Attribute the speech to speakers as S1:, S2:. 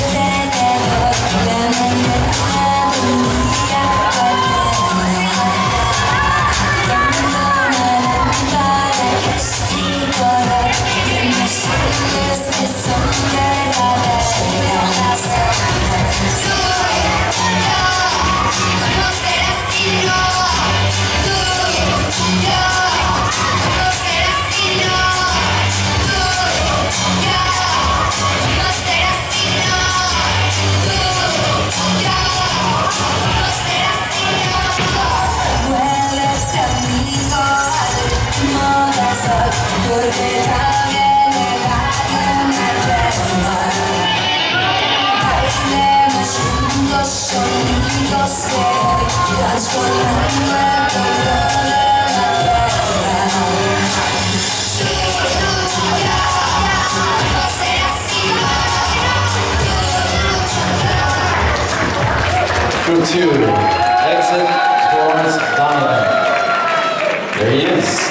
S1: today. Group two, exit performance, Donovan. There he is.